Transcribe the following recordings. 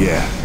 Yeah.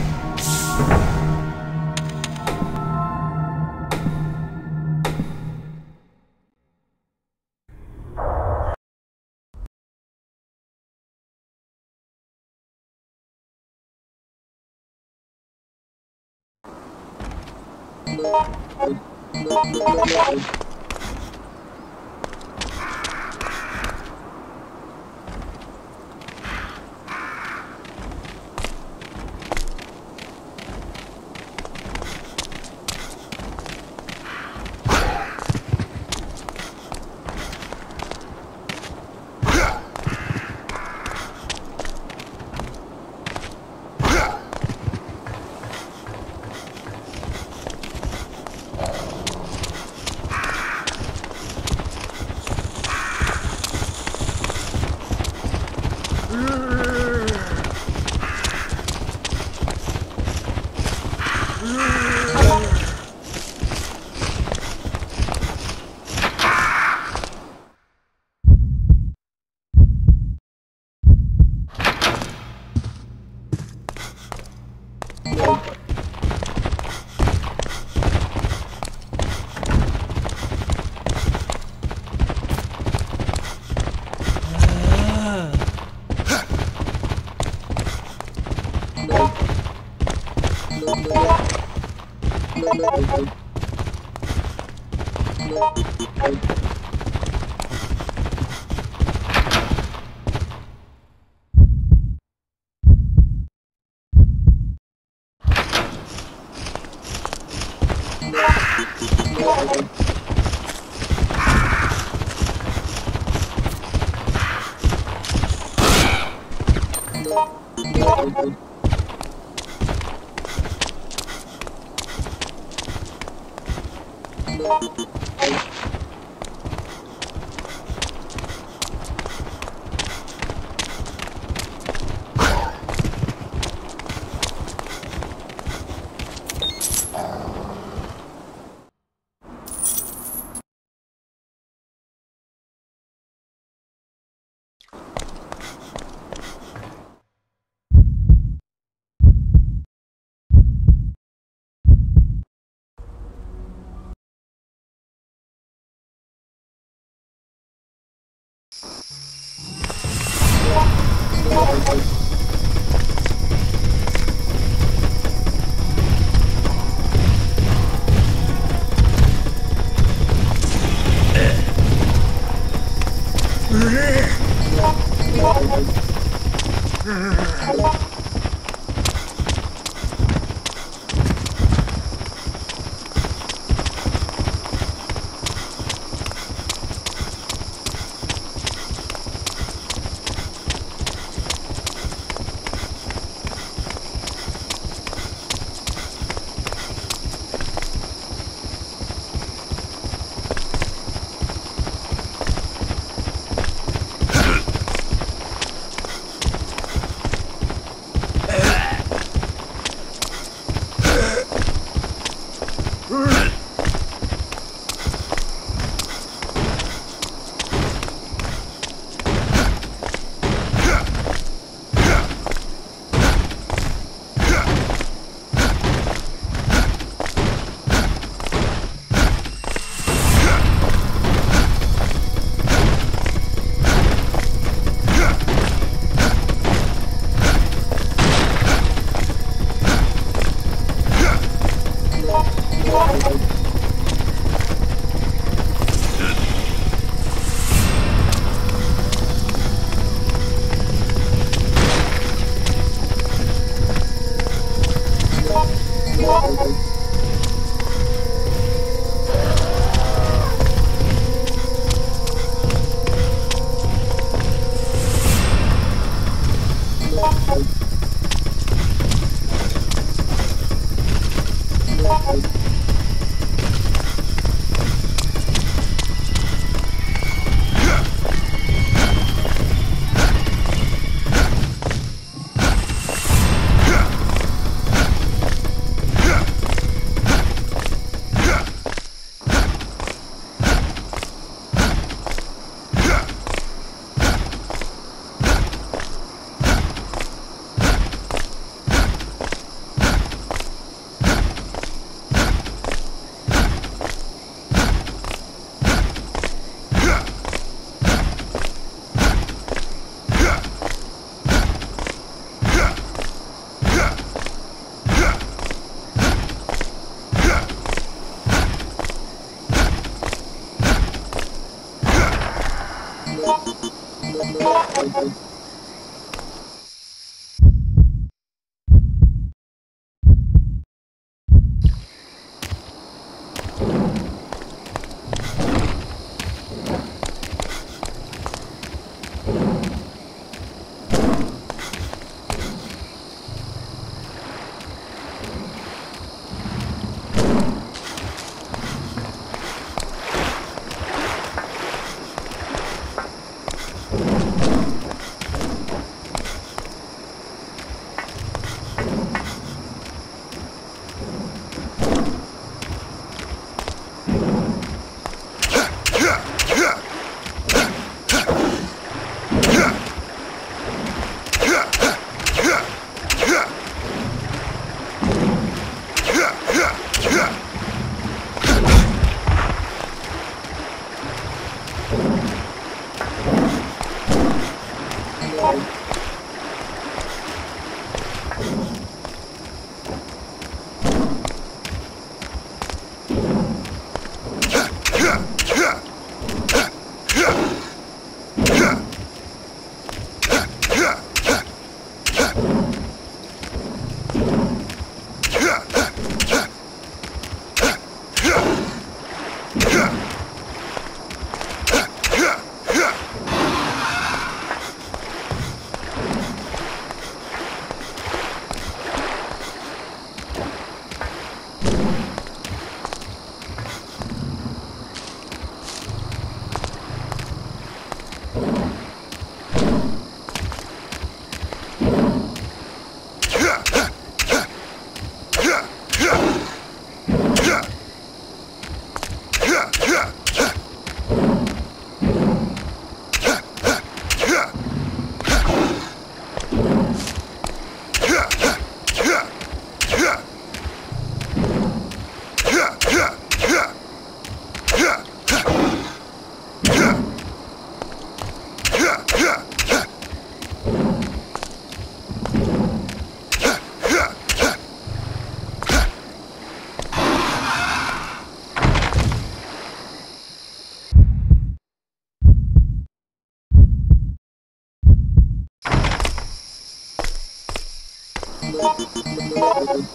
Thank you.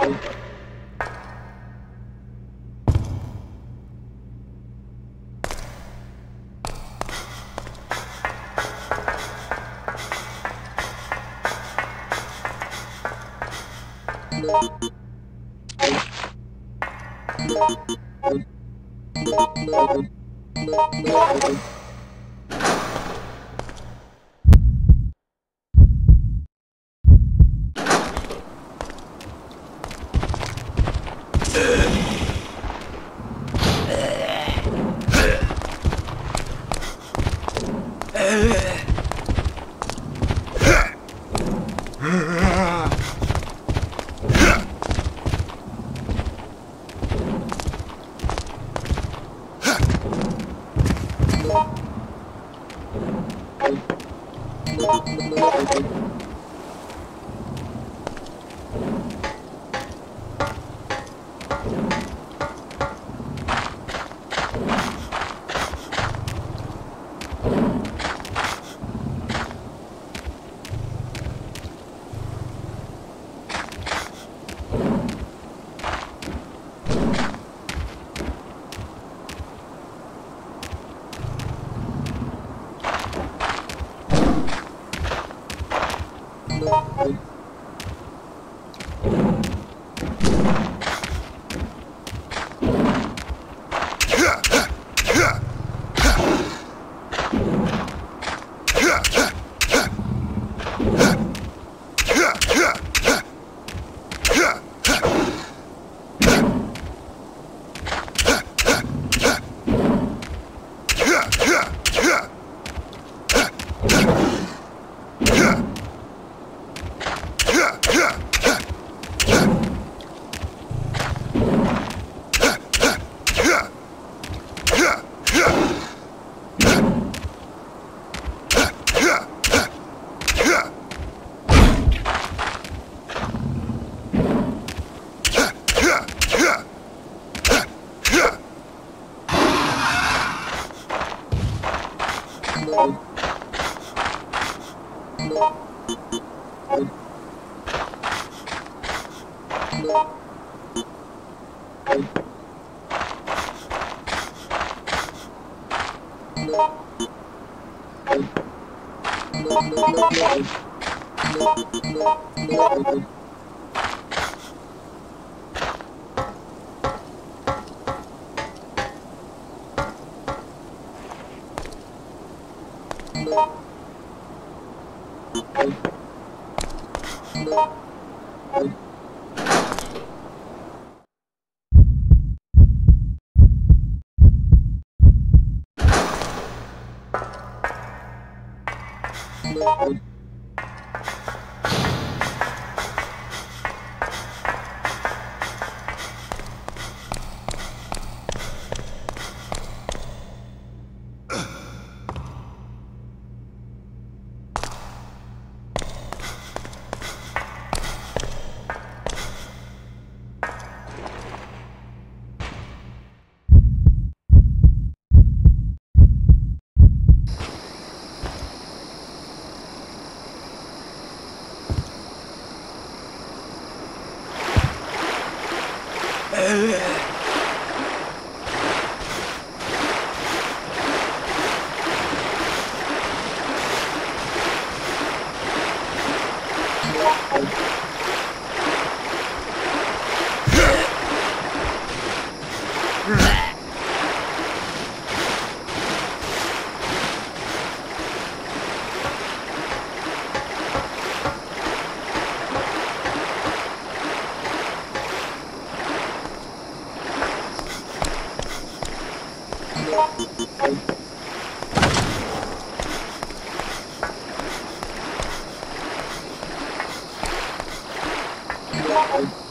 Thank you. Bye.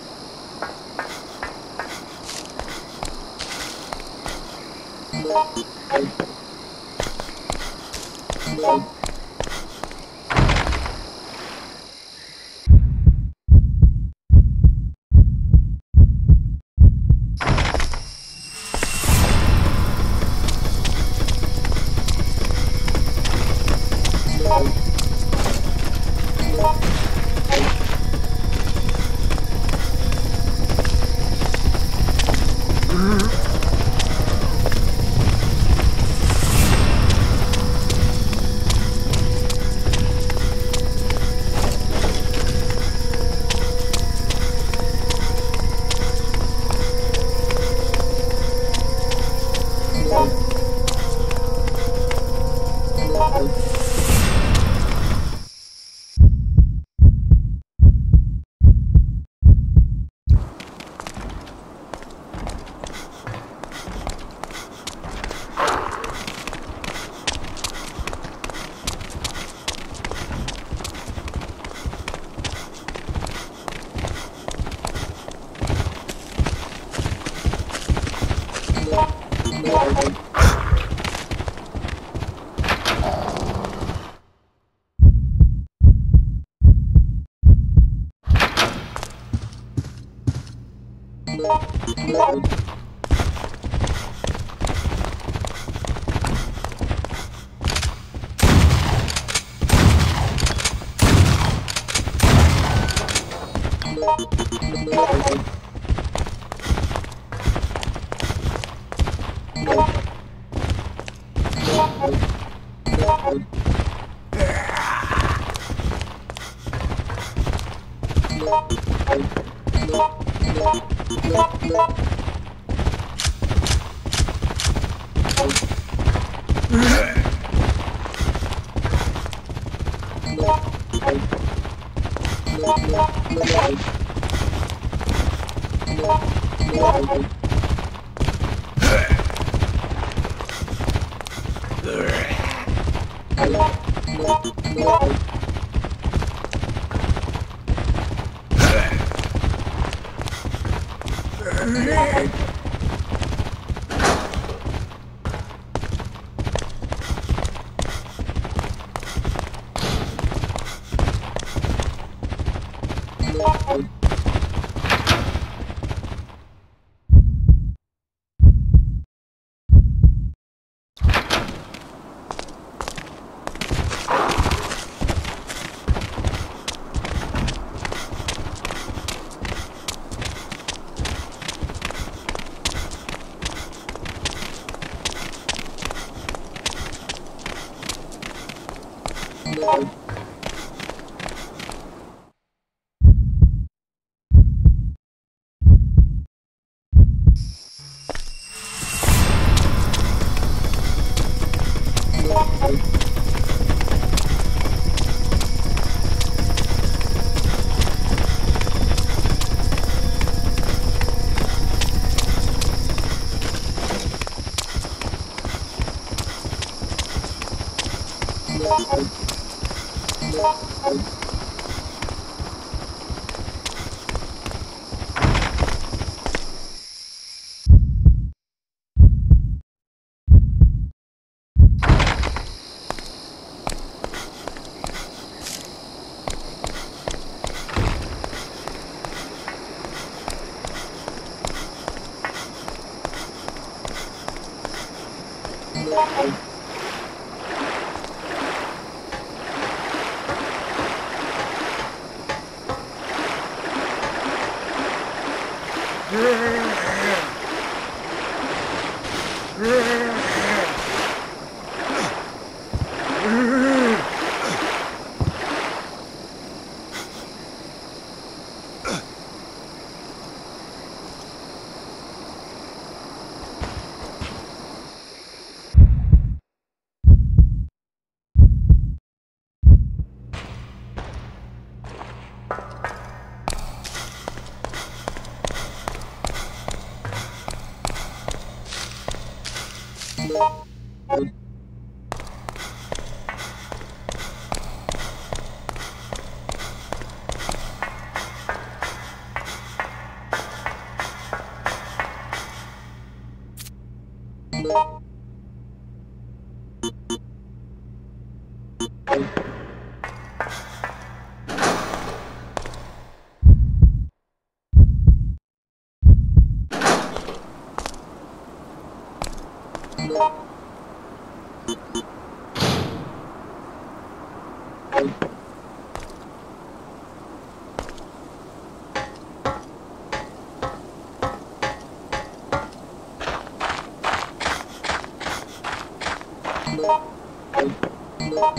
Yeah.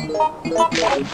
Thank you.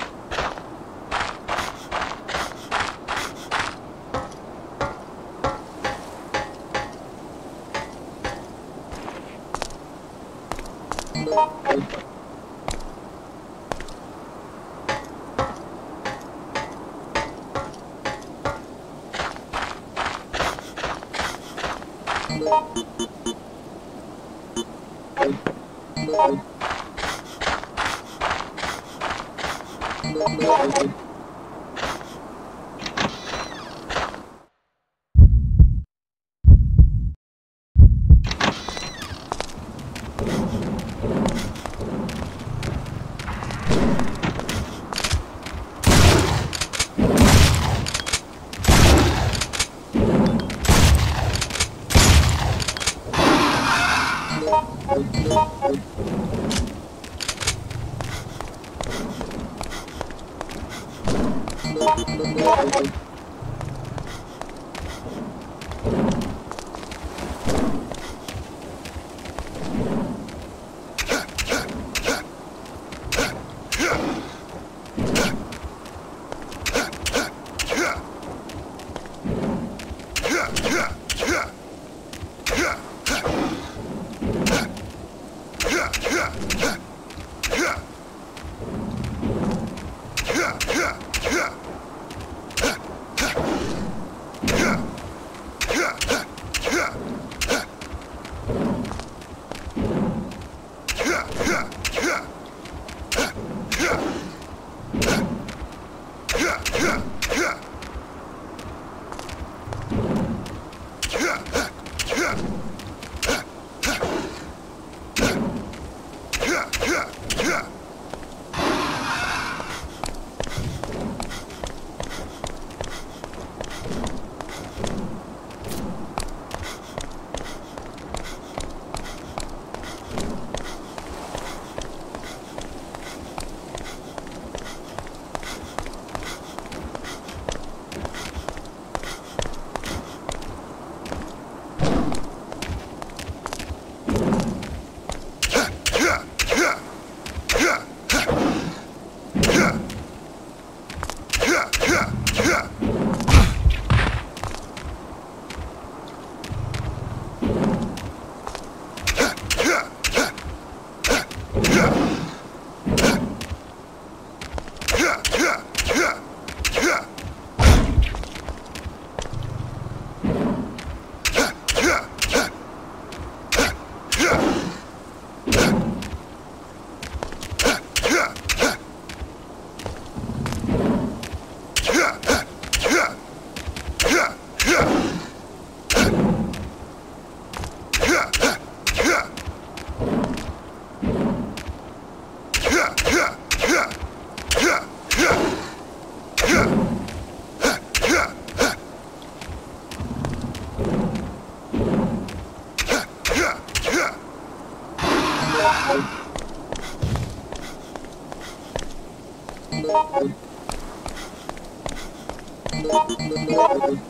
Thank you. Oh.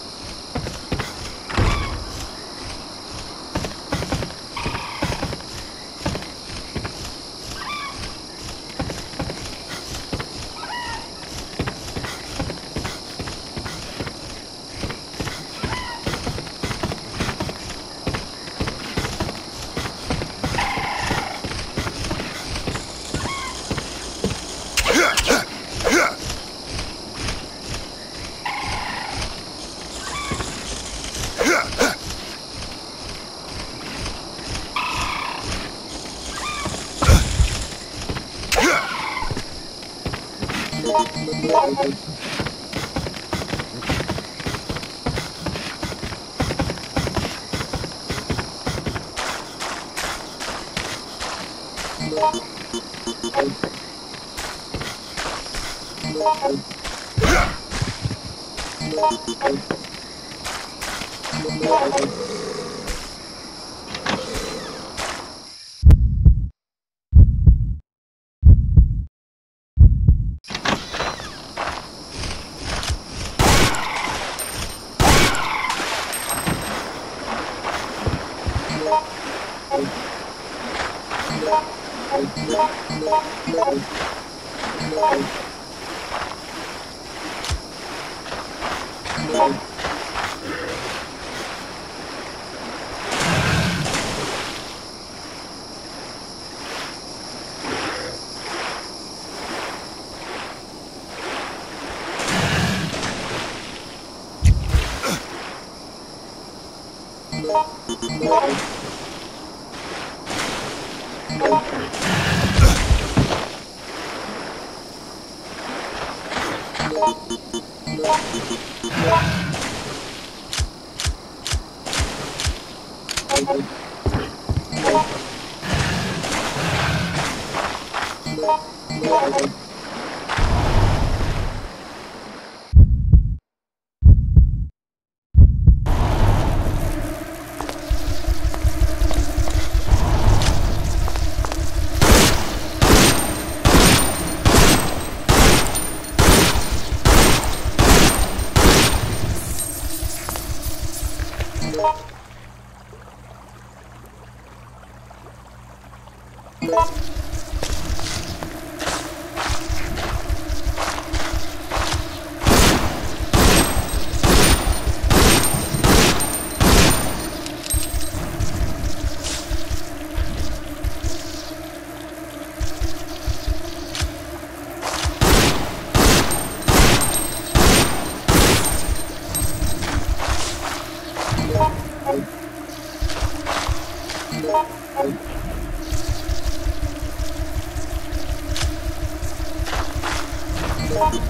Thank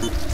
you.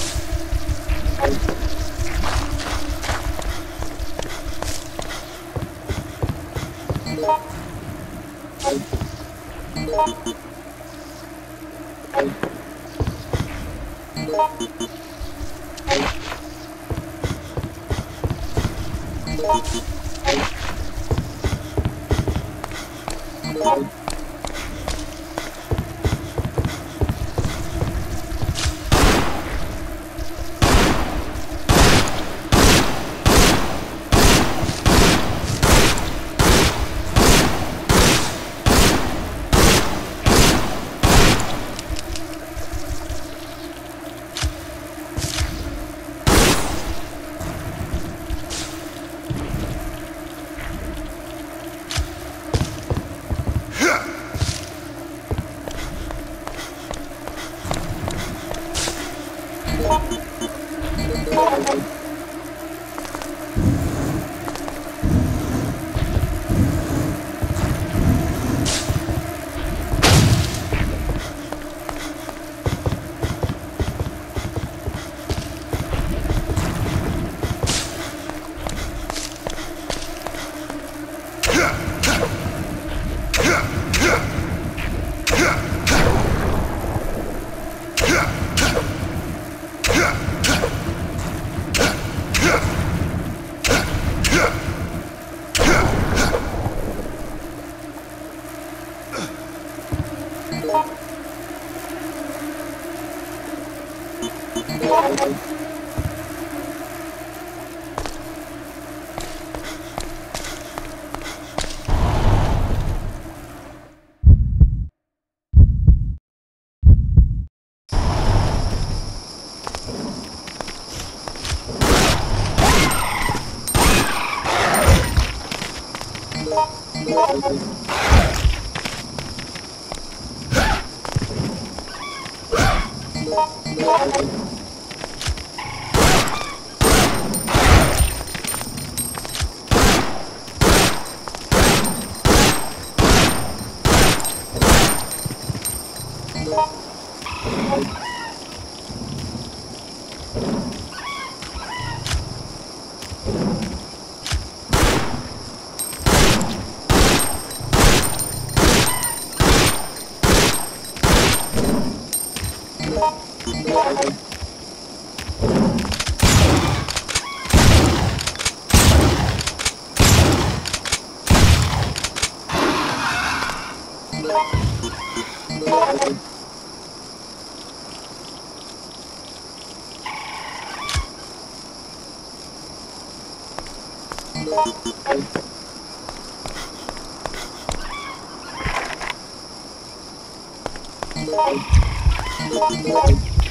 Bye.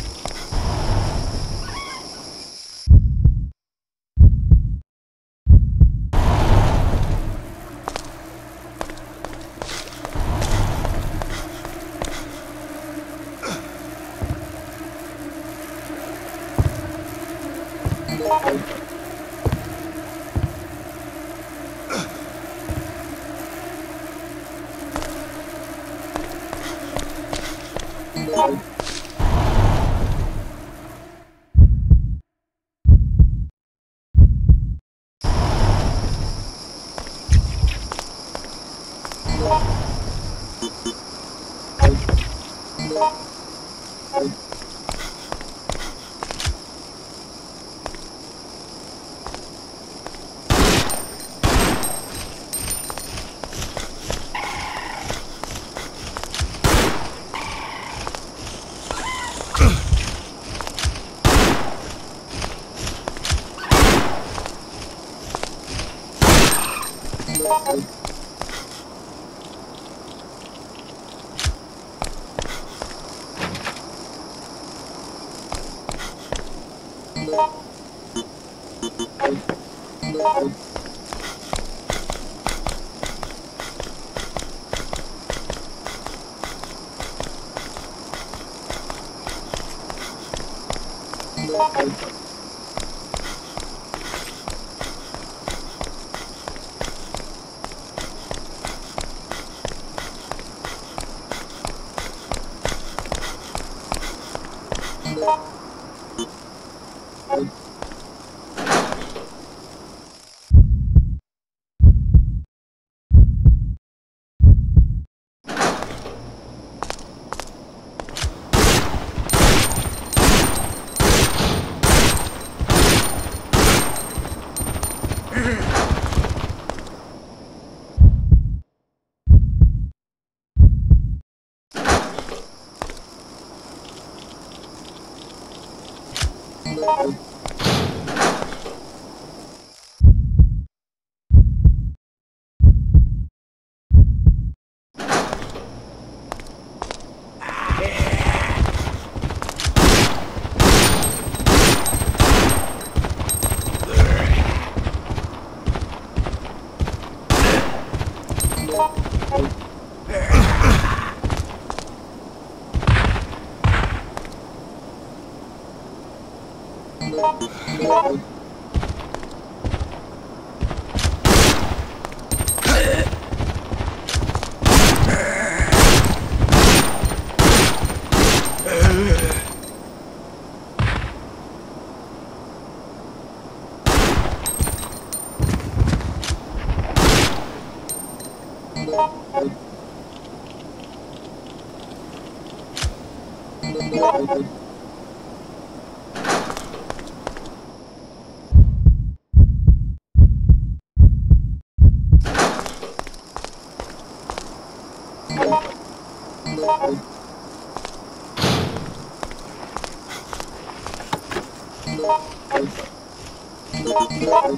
Thank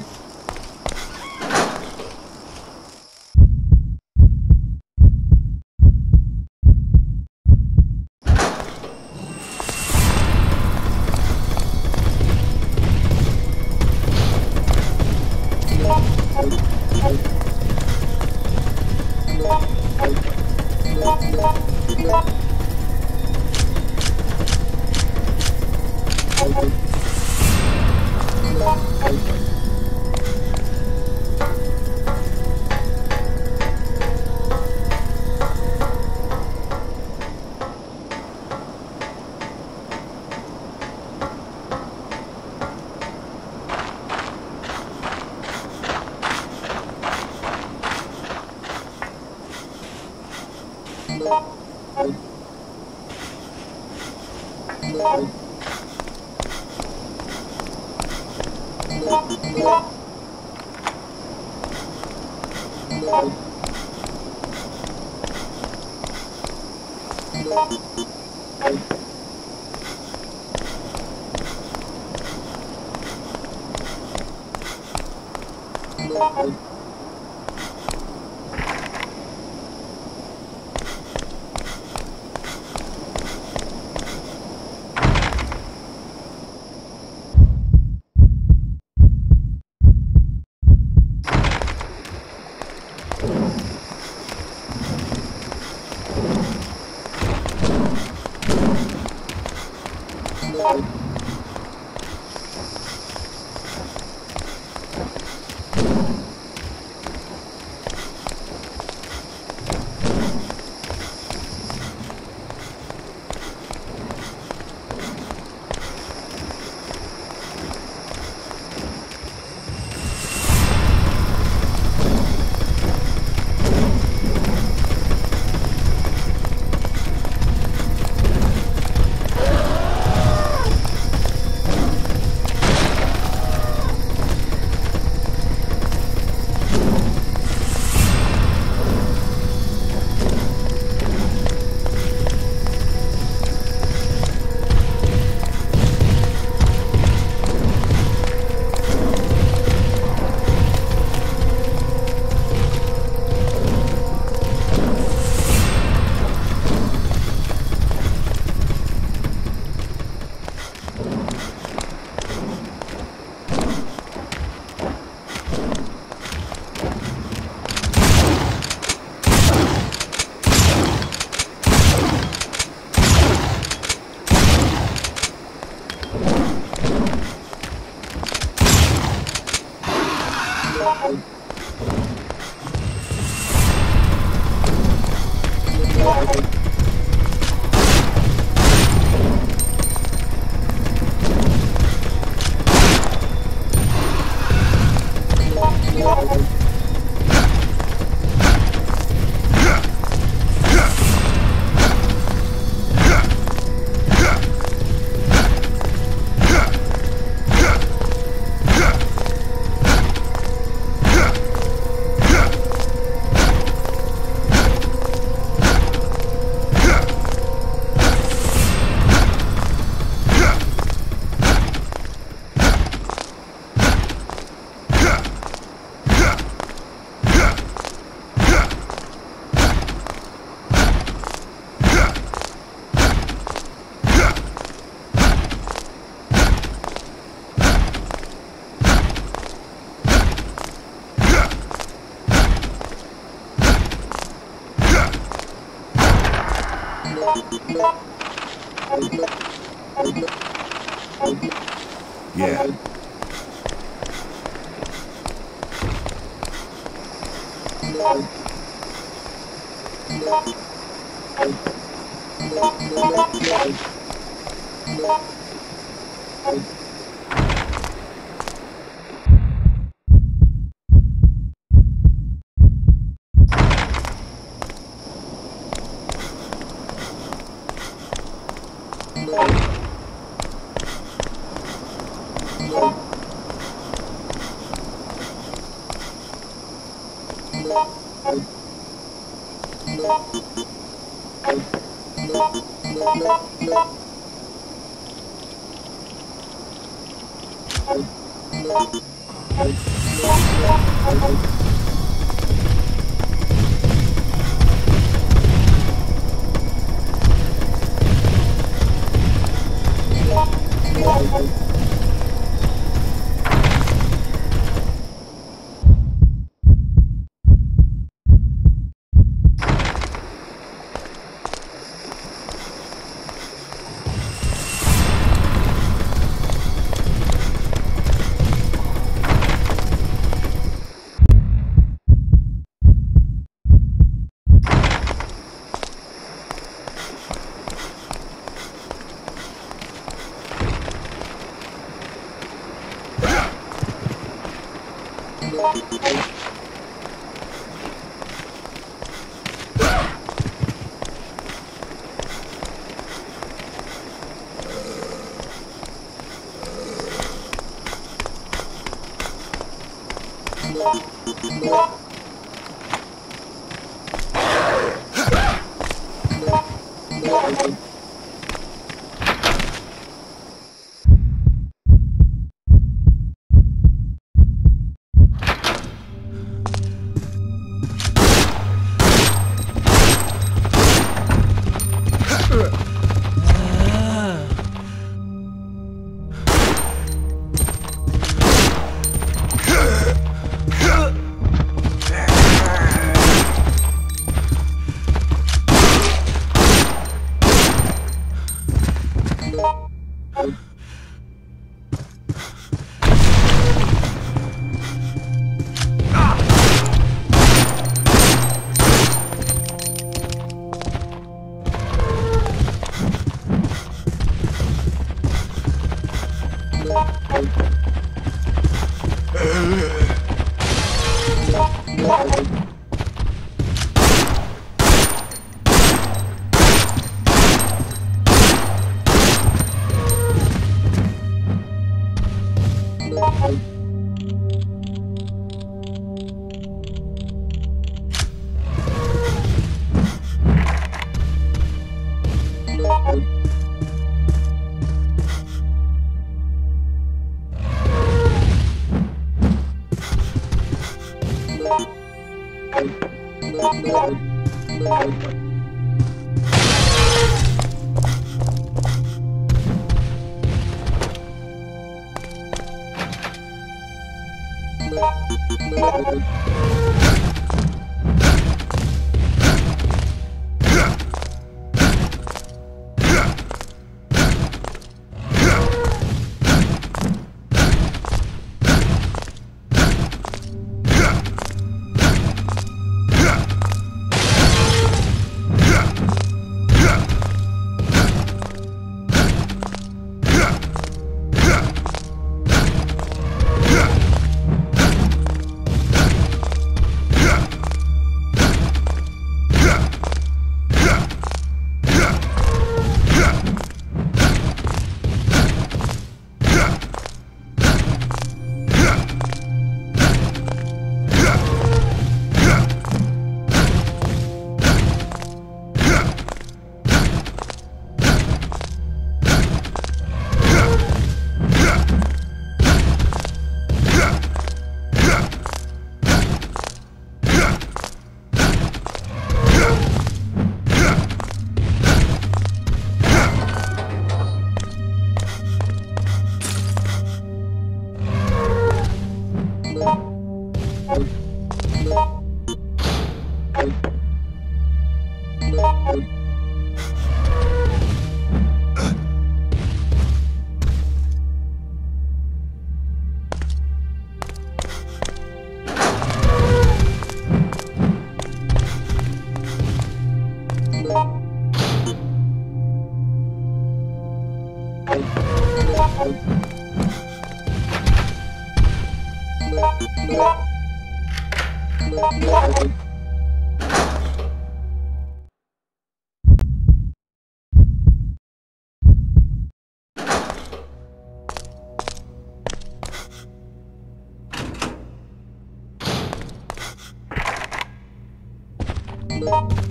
you.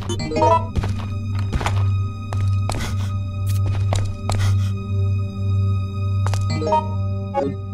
Thank you.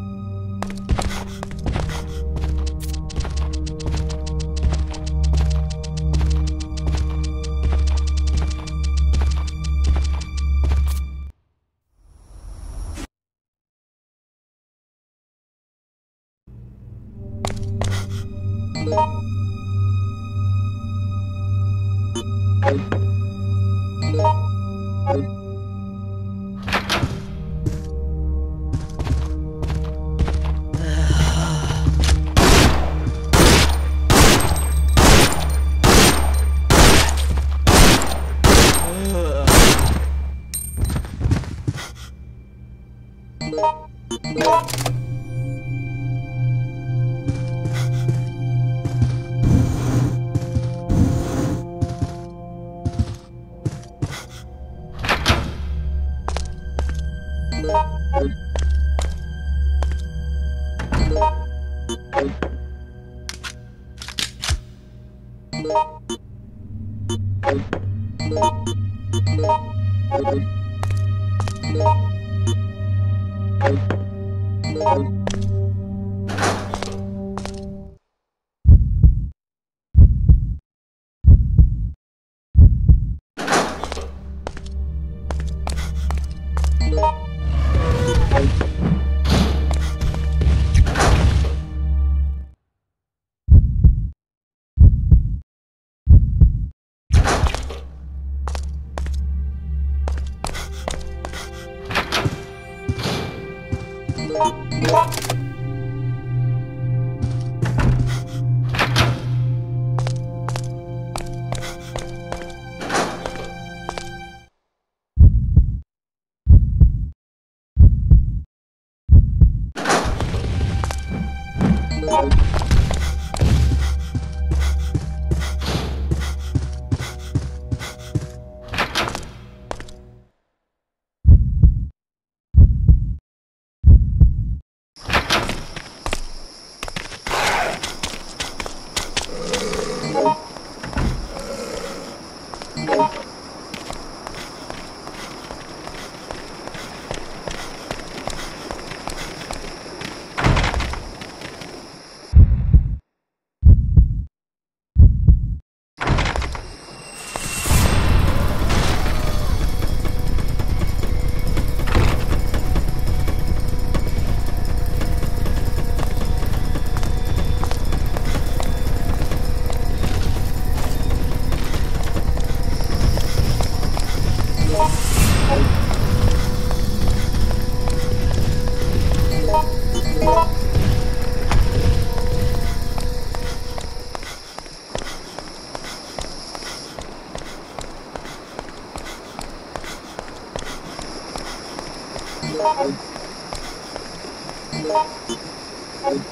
Thank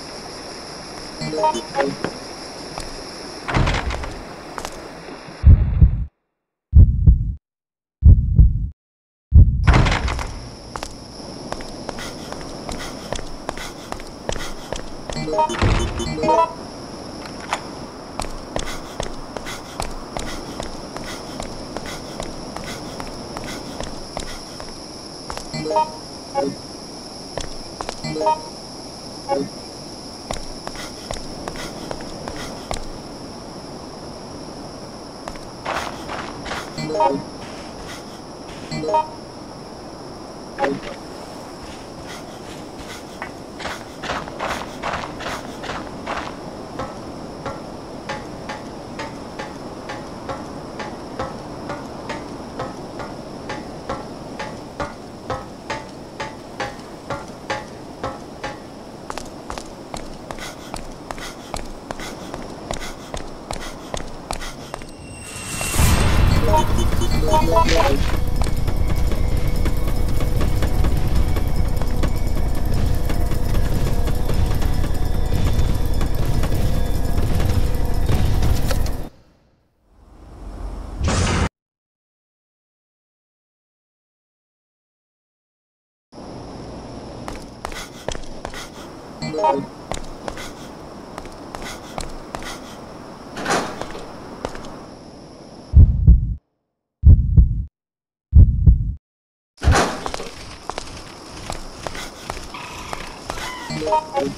you. Oh,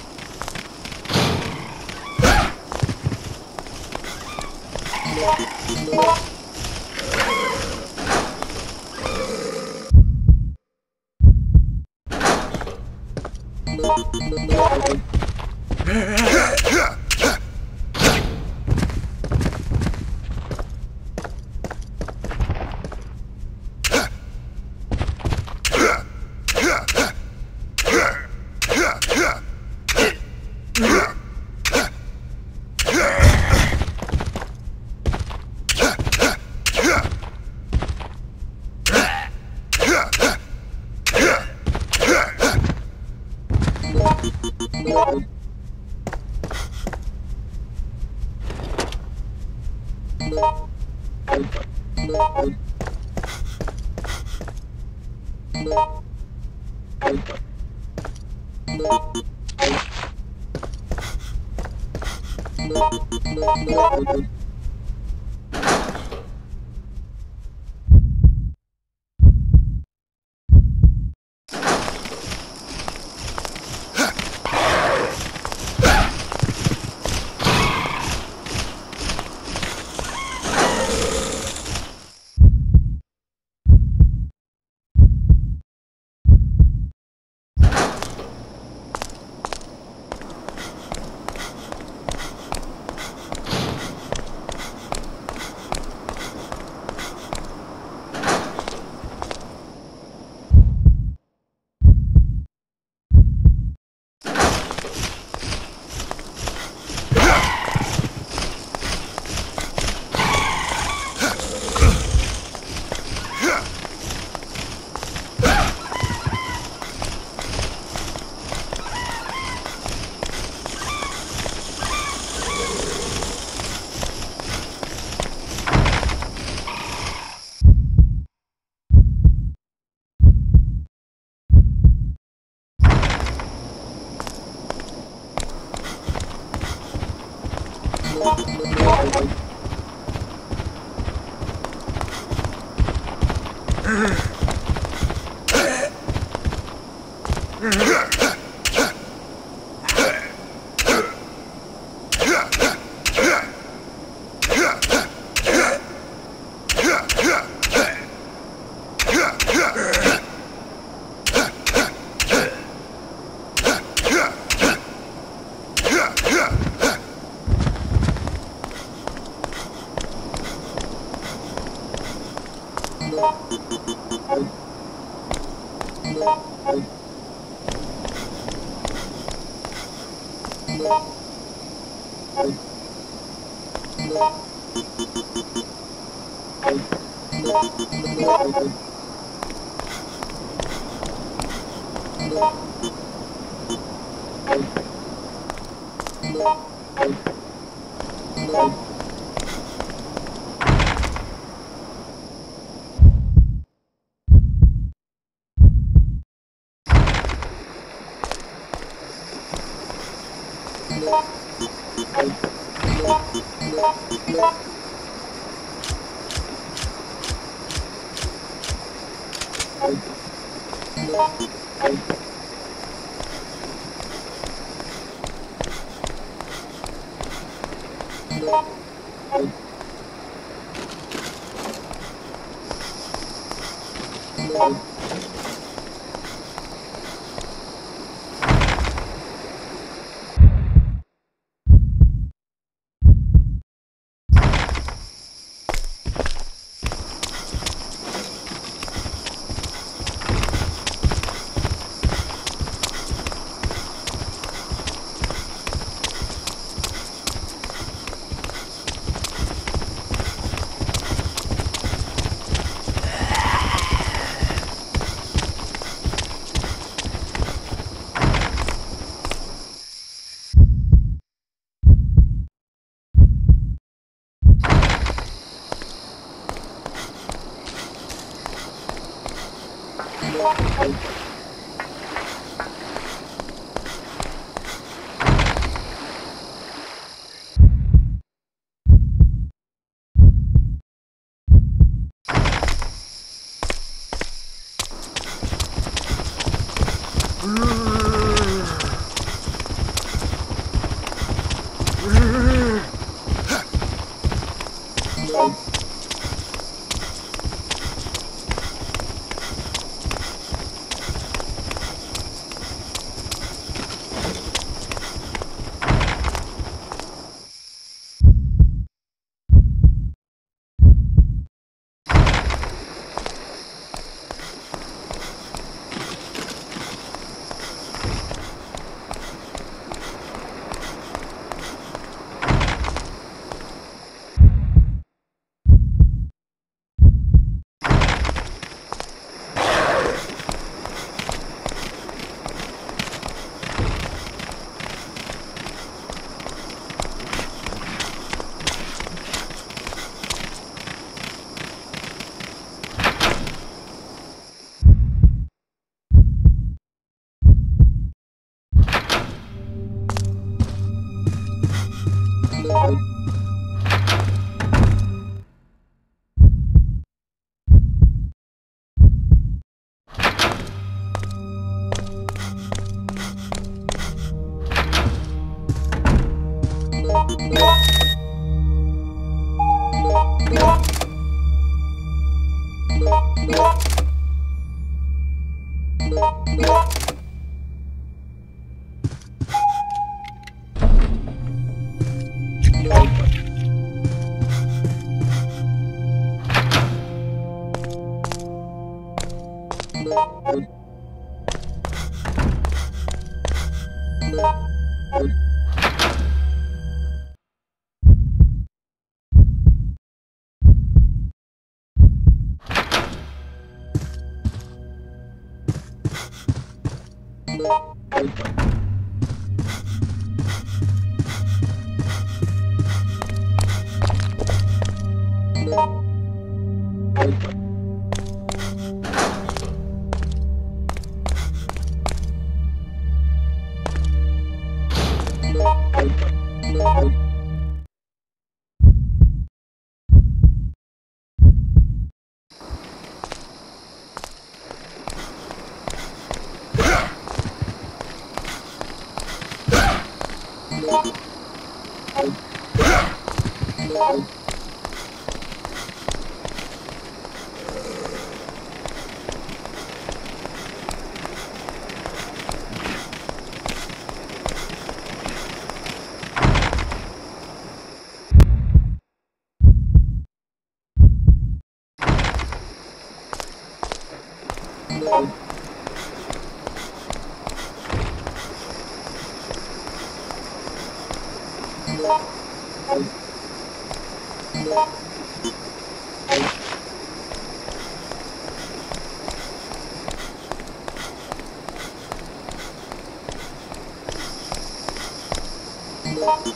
Thank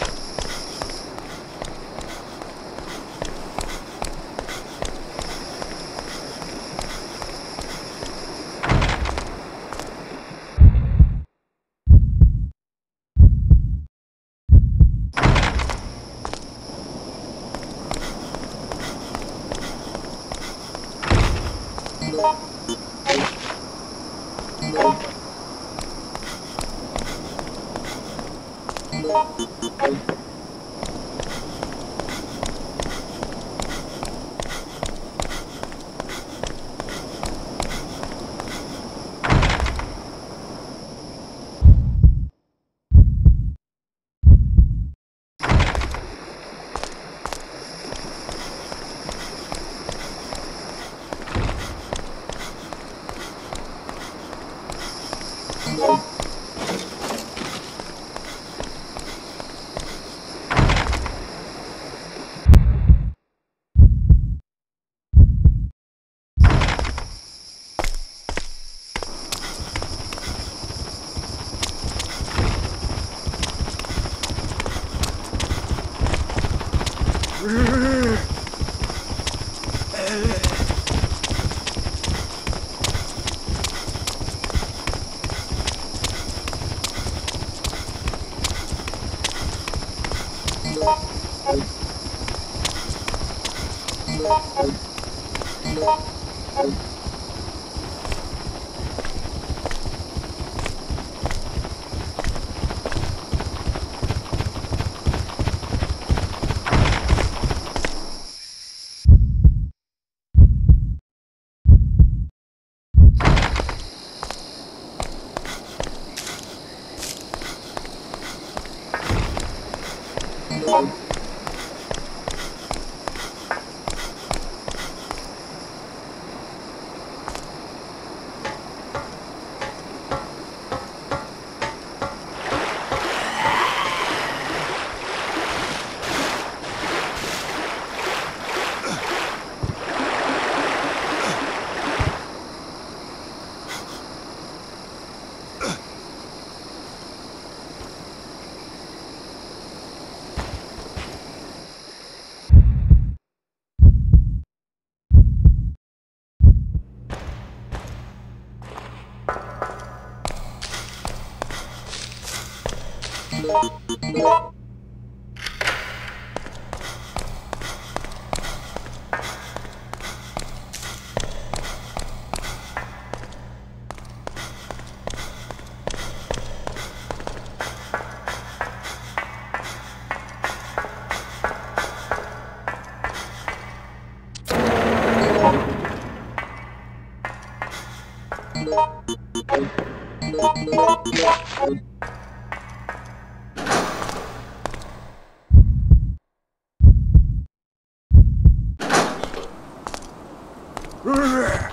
you. Уже!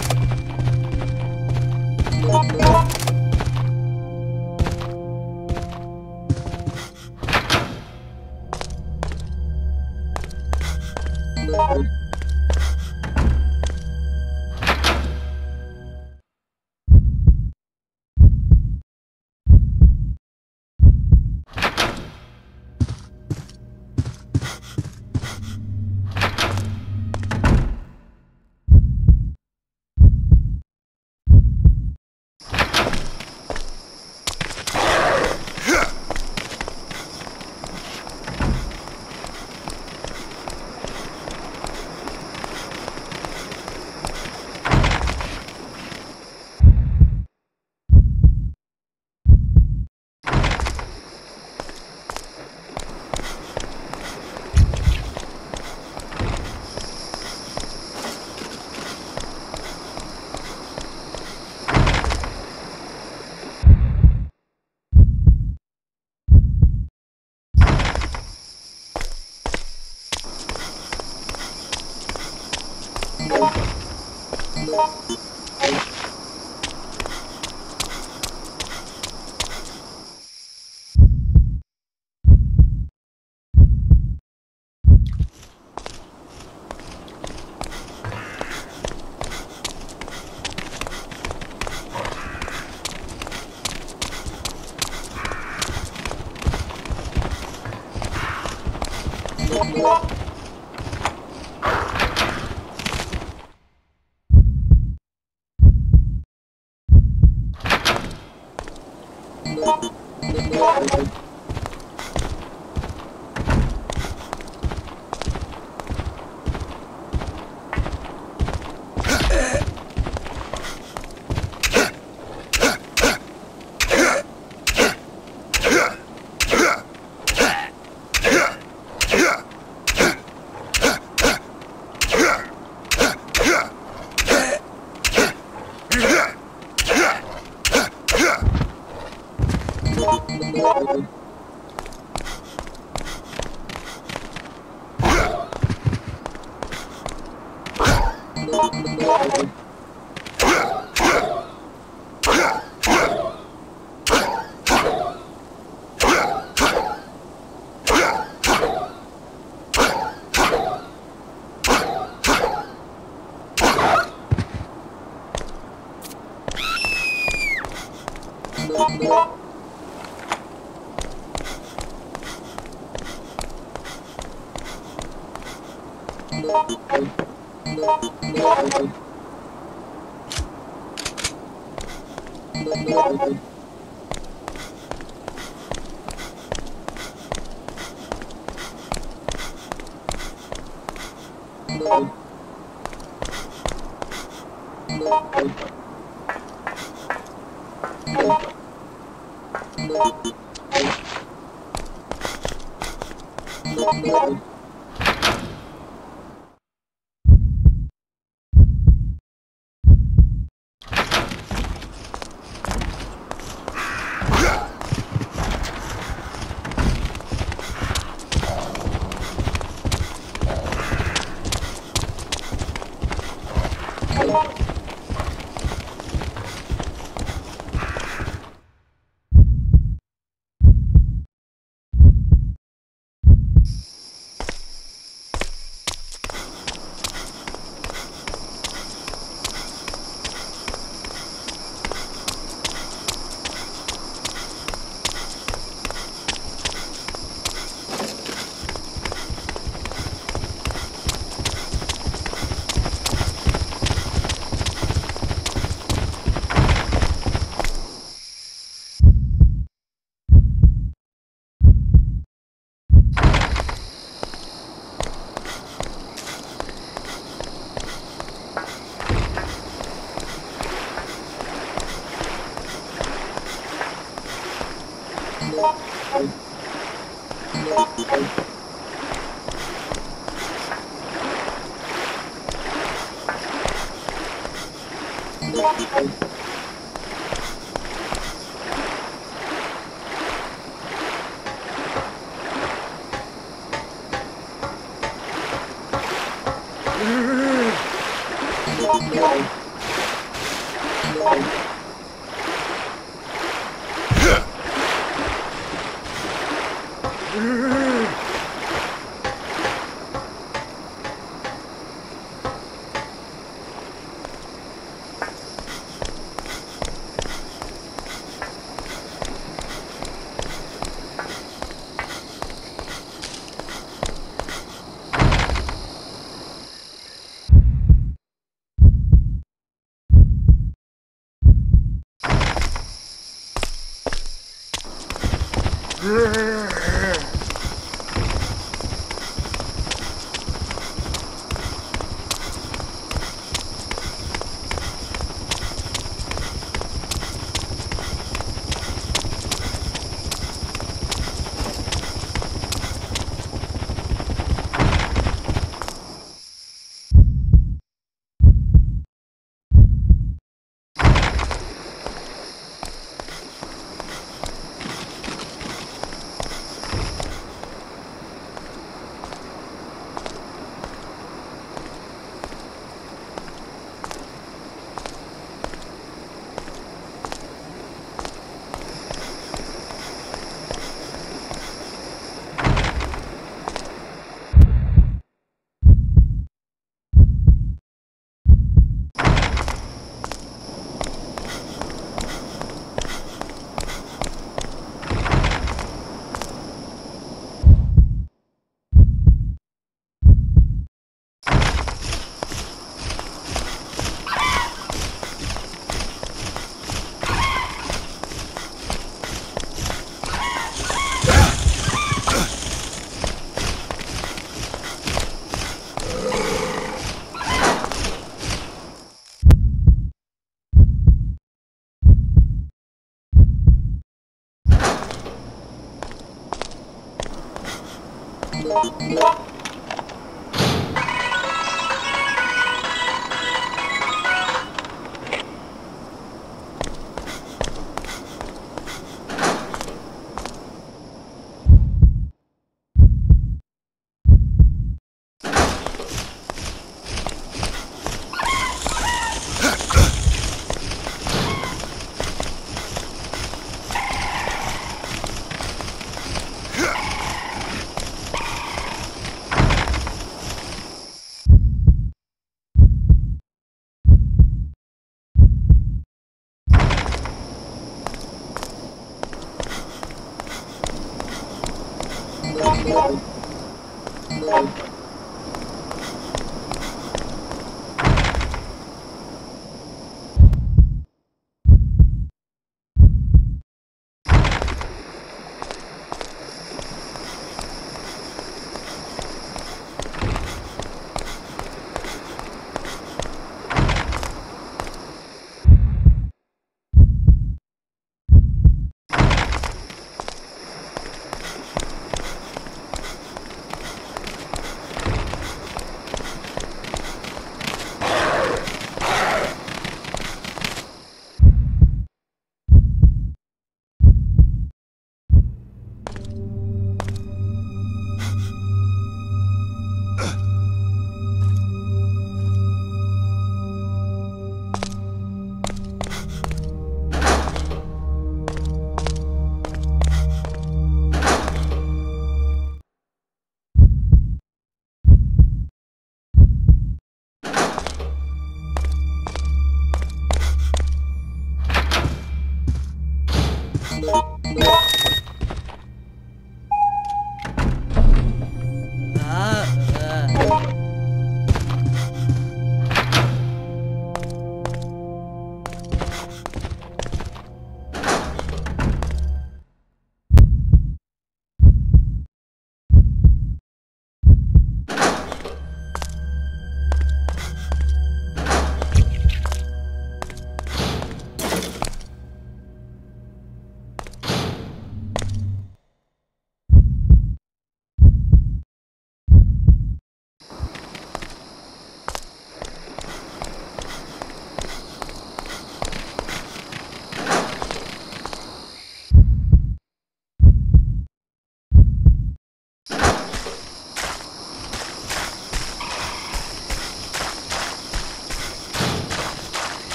Thank you.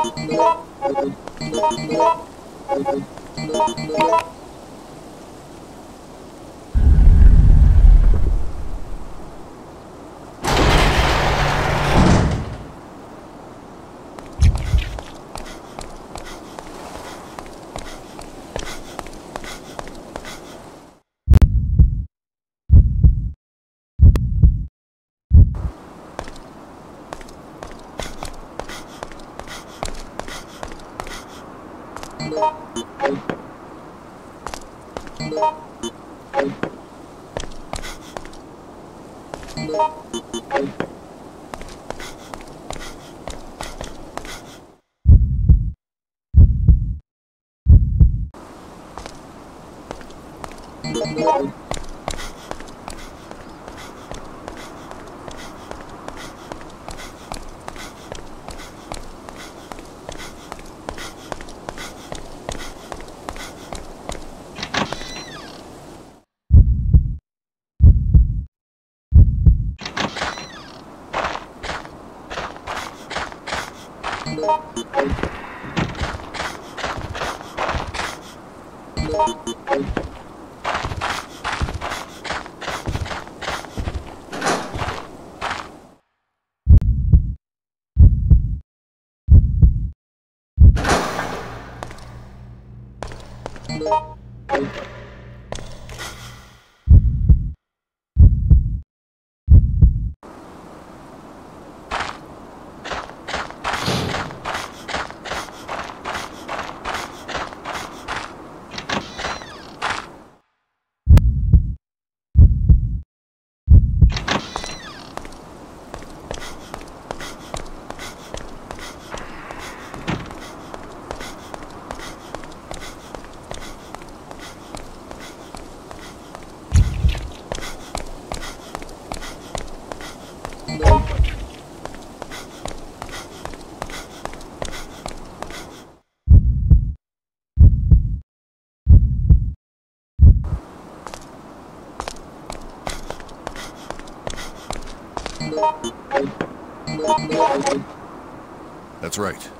Thank you. That's right.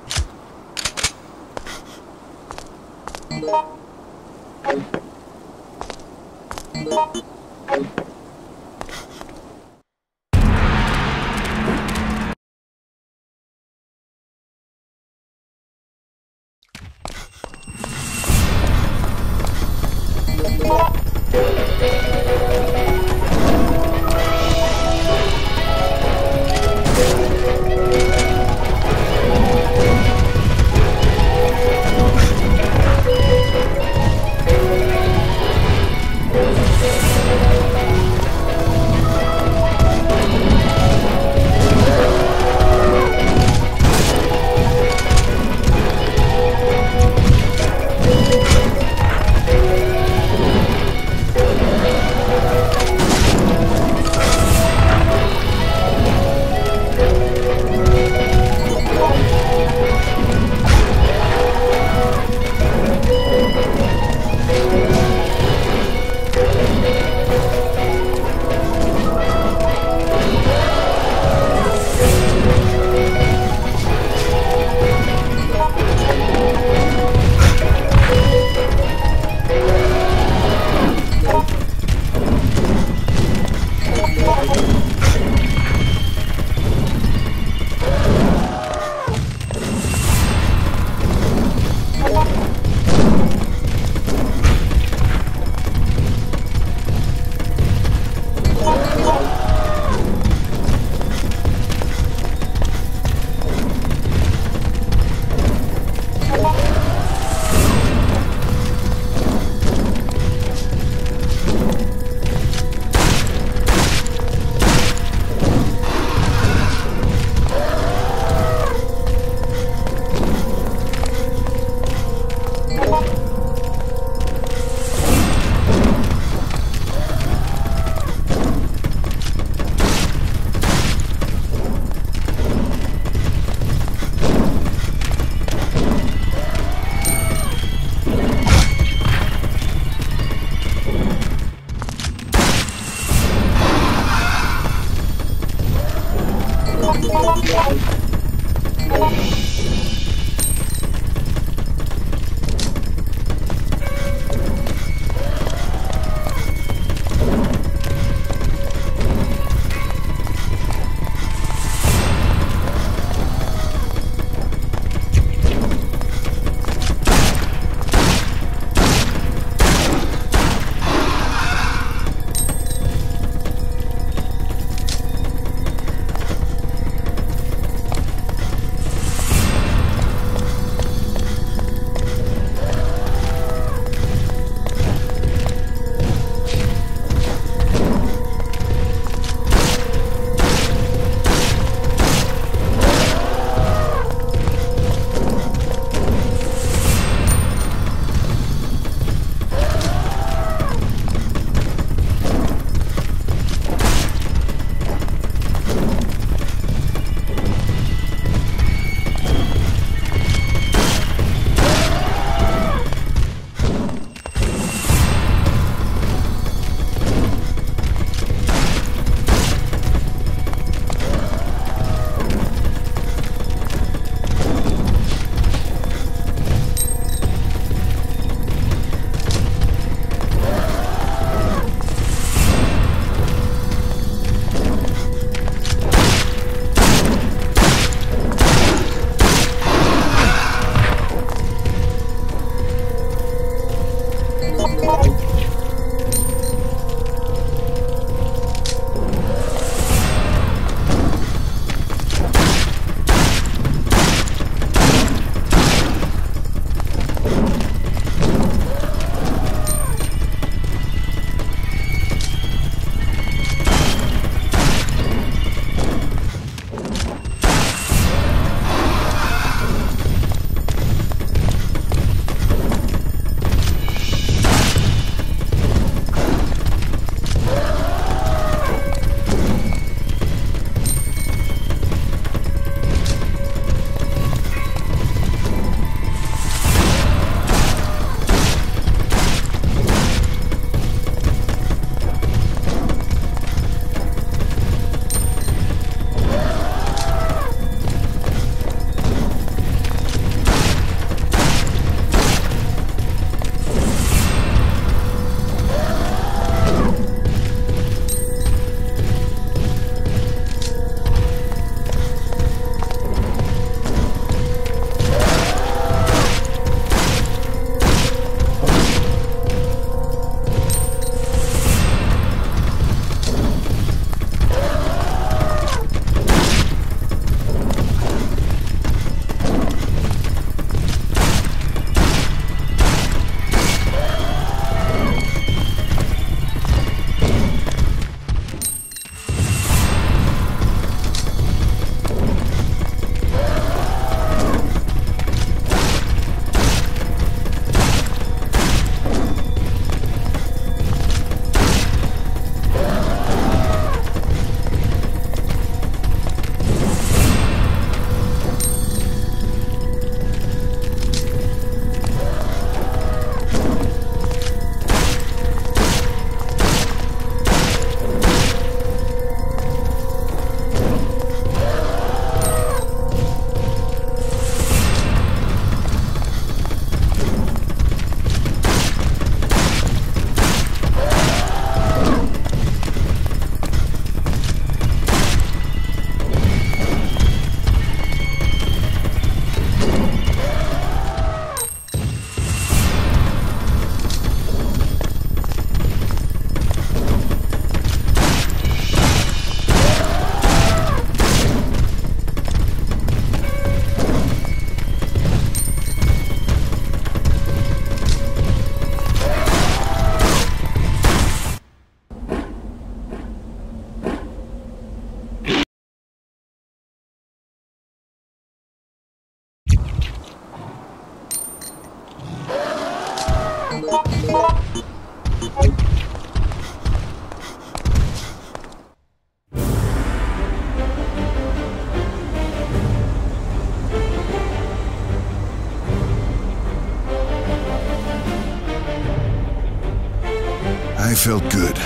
Felt good.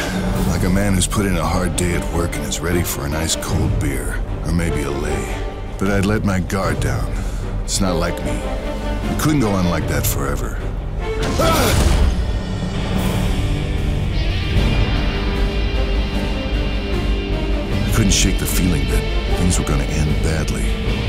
Like a man who's put in a hard day at work and is ready for an ice cold beer. Or maybe a lay. But I'd let my guard down. It's not like me. It couldn't go on like that forever. Ah! I couldn't shake the feeling that things were gonna end badly.